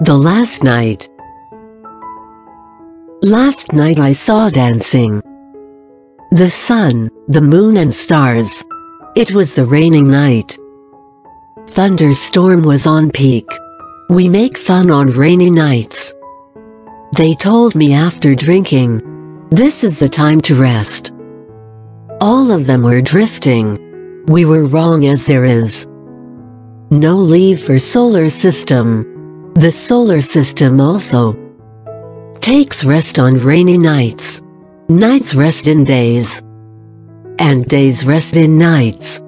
The last night. Last night I saw dancing. The sun, the moon and stars. It was the raining night. Thunderstorm was on peak. We make fun on rainy nights. They told me after drinking, this is the time to rest. All of them were drifting. We were wrong as there is. No leave for solar system. The solar system also takes rest on rainy nights. Nights rest in days. And days rest in nights.